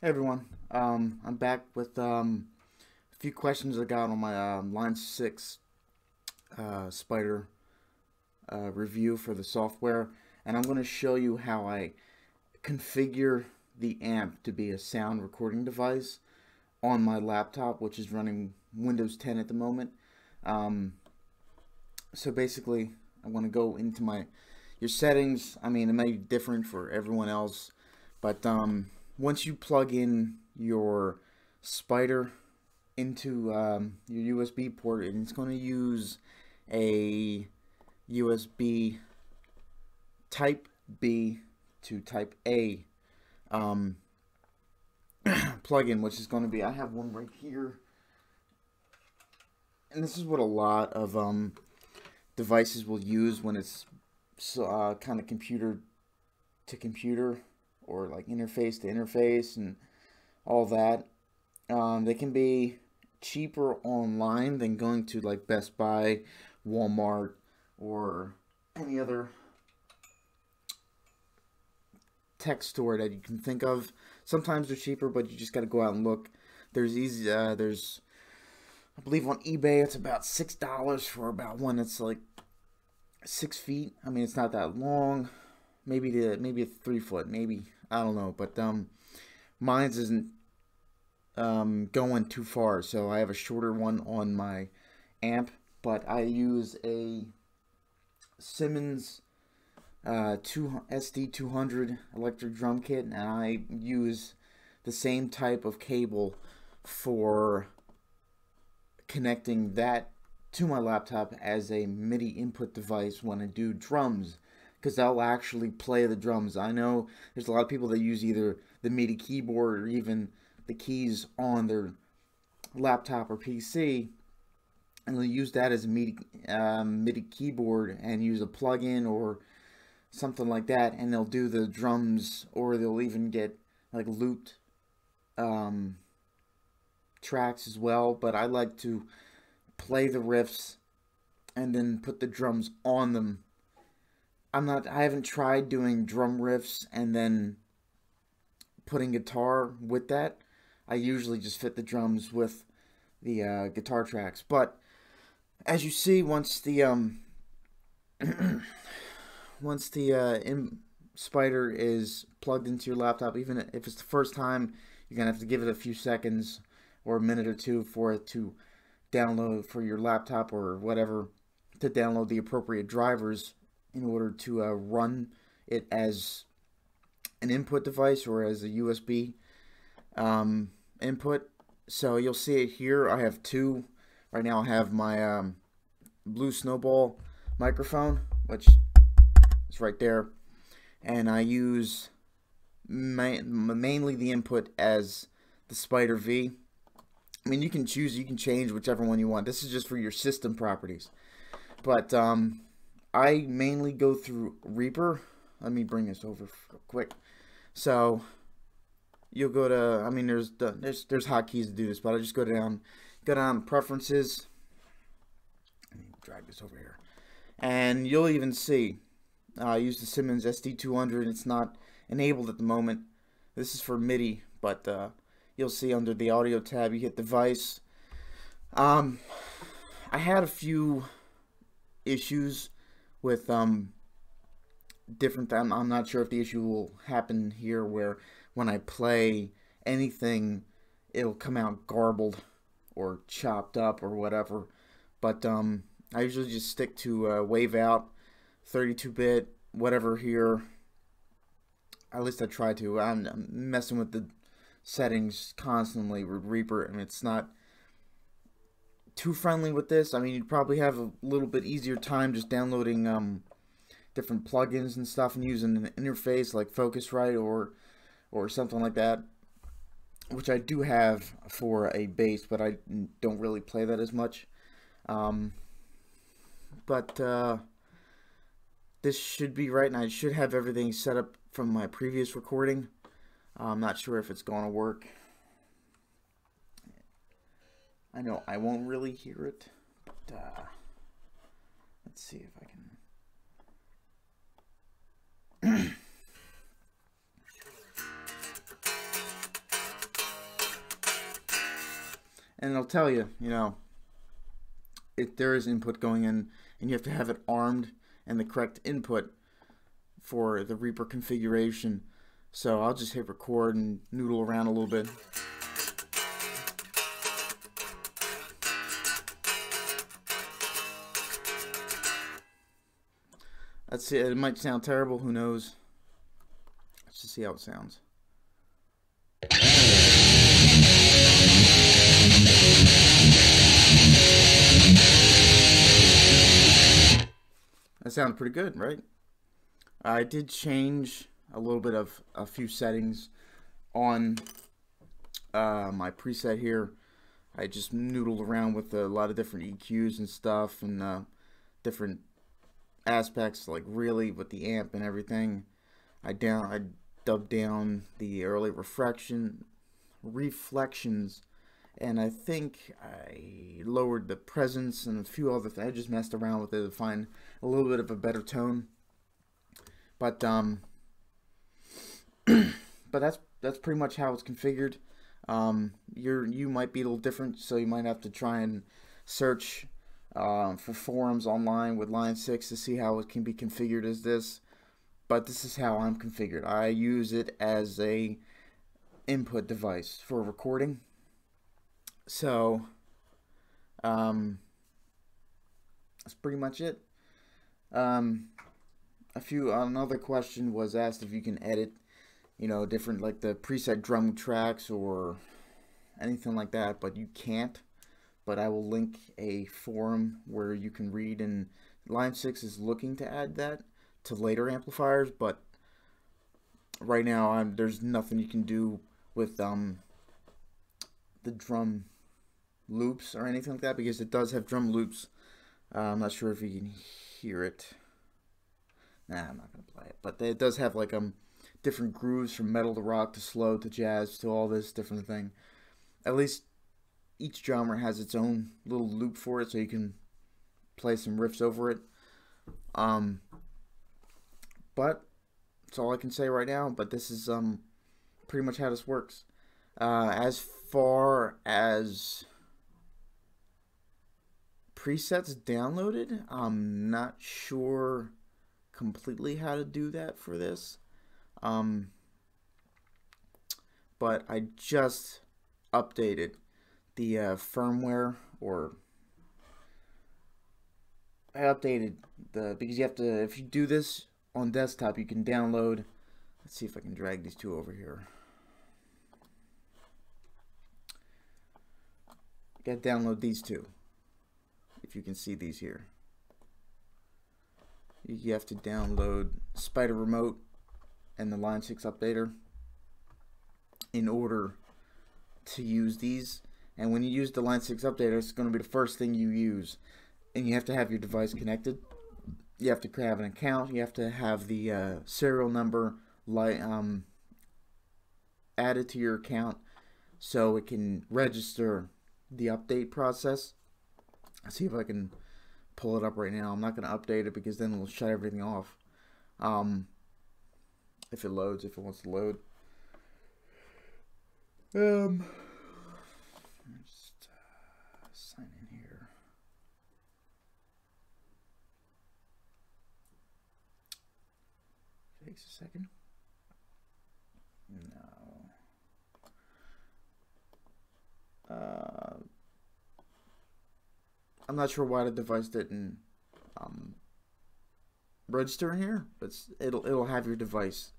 Hey everyone, um, I'm back with um, a few questions I got on my um, Line 6 uh, Spider uh, review for the software and I'm going to show you how I configure the amp to be a sound recording device on my laptop which is running Windows 10 at the moment. Um, so basically I want to go into my your settings. I mean it may be different for everyone else but um, once you plug in your spider into um, your USB port and it's going to use a USB type B to type A um, plug-in which is going to be I have one right here. And this is what a lot of um, devices will use when it's uh, kind of computer to computer or like interface to interface and all that. Um, they can be cheaper online than going to like Best Buy, Walmart, or any other tech store that you can think of. Sometimes they're cheaper, but you just got to go out and look. There's easy. Uh, there's, I believe on eBay it's about six dollars for about one that's like six feet. I mean, it's not that long. Maybe the maybe a three foot, maybe I don't know, but um, mine's isn't um, going too far, so I have a shorter one on my amp, but I use a Simmons uh, two, SD200 electric drum kit, and I use the same type of cable for connecting that to my laptop as a MIDI input device when I do drums because they'll actually play the drums. I know there's a lot of people that use either the MIDI keyboard or even the keys on their laptop or PC, and they'll use that as a MIDI, um, MIDI keyboard and use a plug-in or something like that, and they'll do the drums, or they'll even get like looped um, tracks as well. But I like to play the riffs and then put the drums on them I'm not I haven't tried doing drum riffs and then putting guitar with that. I usually just fit the drums with the uh, guitar tracks. But as you see, once the um, once the uh, in spider is plugged into your laptop, even if it's the first time, you're gonna have to give it a few seconds or a minute or two for it to download for your laptop or whatever to download the appropriate drivers in order to uh, run it as an input device or as a USB um, input. So you'll see it here. I have two. Right now I have my um, Blue Snowball microphone, which is right there. And I use ma mainly the input as the Spider V. I mean, you can choose, you can change whichever one you want. This is just for your system properties. But um, I mainly go through Reaper. Let me bring this over real quick. So you'll go to I mean there's the, there's there's hotkeys to do this, but I just go down go down preferences. Let me drag this over here. And you'll even see uh, I use the Simmons SD200 and it's not enabled at the moment. This is for MIDI, but uh, you'll see under the audio tab you hit device. Um, I had a few issues with um different I'm, I'm not sure if the issue will happen here where when I play anything it'll come out garbled or chopped up or whatever. But um I usually just stick to uh, wave out 32-bit whatever here. At least I try to. I'm, I'm, messing with the settings constantly with Reaper and it's not too friendly with this. I mean, you'd probably have a little bit easier time just downloading um, different plugins and stuff and using an interface like Focusrite or or something like that, which I do have for a bass, but I don't really play that as much. Um, but uh, this should be right, and I should have everything set up from my previous recording. I'm not sure if it's going to work. I know I won't really hear it, but uh, let's see if I can. and it'll tell you, you know, if there is input going in, and you have to have it armed and the correct input for the Reaper configuration. So I'll just hit record and noodle around a little bit. Let's see, it might sound terrible, who knows. Let's just see how it sounds. That sounds pretty good, right? I did change a little bit of a few settings on uh, my preset here. I just noodled around with a lot of different EQs and stuff and uh, different aspects like really with the amp and everything. I down I dubbed down the early refraction reflections and I think I lowered the presence and a few other things. I just messed around with it to find a little bit of a better tone. But um but that's that's pretty much how it's configured. Um, you're you might be a little different, so you might have to try and search uh, for forums online with Line 6 to see how it can be configured as this. But this is how I'm configured. I use it as a input device for recording. So, um, that's pretty much it. Um, a few another question was asked if you can edit, you know, different like the preset drum tracks or anything like that, but you can't but I will link a forum where you can read and Line 6 is looking to add that to later amplifiers, but right now I'm, there's nothing you can do with um, the drum loops or anything like that because it does have drum loops. Uh, I'm not sure if you can hear it. Nah, I'm not gonna play it, but it does have like um different grooves from metal to rock to slow to jazz to all this different thing. At least each drummer has its own little loop for it, so you can play some riffs over it. Um, but that's all I can say right now. But this is um pretty much how this works. Uh, as far as presets downloaded, I'm not sure completely how to do that for this. Um, but I just updated the uh, firmware or I updated the because you have to if you do this on desktop you can download let's see if I can drag these two over here. Gotta download these two if you can see these here. You have to download Spider Remote and the Line 6 updater in order to use these and when you use the Line 6 updater, it's going to be the first thing you use. And you have to have your device connected. You have to have an account. You have to have the uh, serial number like um, added to your account so it can register the update process. Let's see if I can pull it up right now. I'm not going to update it because then it'll shut everything off. Um, if it loads, if it wants to load. Um, takes a second. No. Uh, I'm not sure why the device didn't um, register in here, but it'll it'll have your device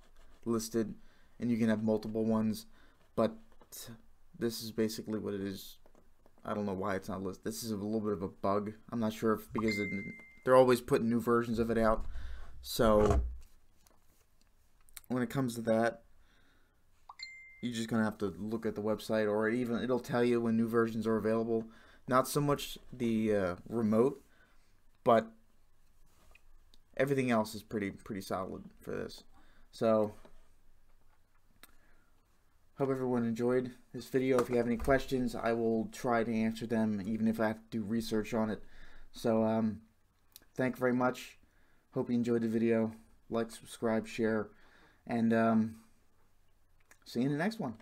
listed, and you can have multiple ones. But this is basically what it is. I don't know why it's not listed. This is a little bit of a bug. I'm not sure if because it, they're always putting new versions of it out, so when it comes to that, you're just gonna have to look at the website, or even it'll tell you when new versions are available. Not so much the uh, remote, but everything else is pretty pretty solid for this. So, hope everyone enjoyed this video. If you have any questions, I will try to answer them, even if I have to do research on it. So, um, thank you very much. Hope you enjoyed the video. Like, subscribe, share and um, see you in the next one.